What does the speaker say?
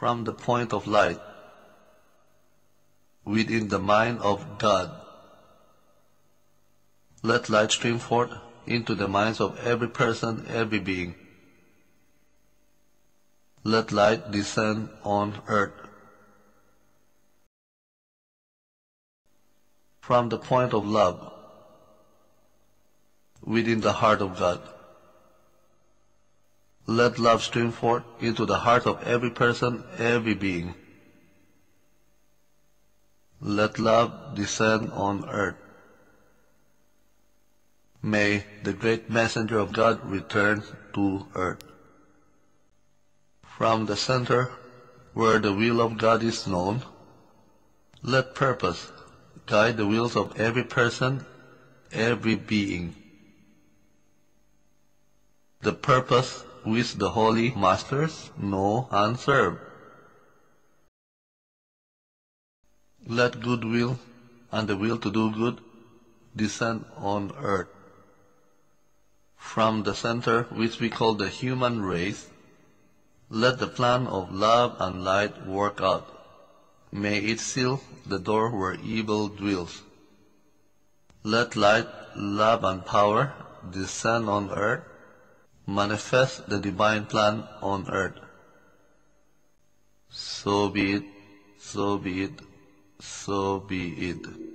from the point of light within the mind of God. Let light stream forth into the minds of every person, every being. Let light descend on earth. From the point of love within the heart of God. Let love stream forth into the heart of every person, every being. Let love descend on earth. May the great messenger of God return to earth. From the center where the will of God is known, let purpose guide the wills of every person, every being. The purpose which the holy masters know and serve. Let goodwill and the will to do good descend on earth. From the center which we call the human race, let the plan of love and light work out. May it seal the door where evil dwells. Let light, love, and power descend on earth manifest the divine plan on earth. So be it, so be it, so be it.